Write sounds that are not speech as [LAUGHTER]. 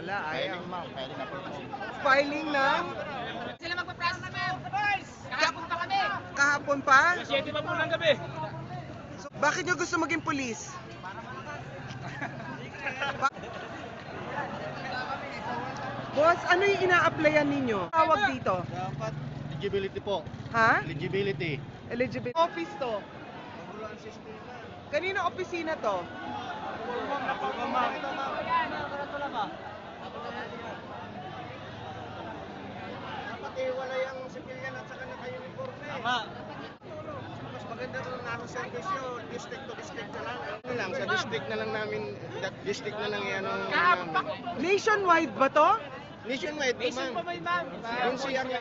Wala, ayaw. Filing, ma'am. Filing na po. Filing na Sila magpa-process ma'am. Kahapon pa kami. kahapon pa? 7 pa po ng gabi. So, bakit nyo gusto maging pulis? [LAUGHS] Ba- Boss, ano yung ina-applyan ninyo? Tawag dito. Dapat eligibility po. Ha? Eligibility. Eligibility. Office to. Kanino opisina to? Dapat Tama. Mas maganda kung nasa service yun, district to district na lang. Ano lang, sa district na lang namin, that district na lang yan namin. Nationwide ba to? Nationwide po, ma'am. Yung CR nga.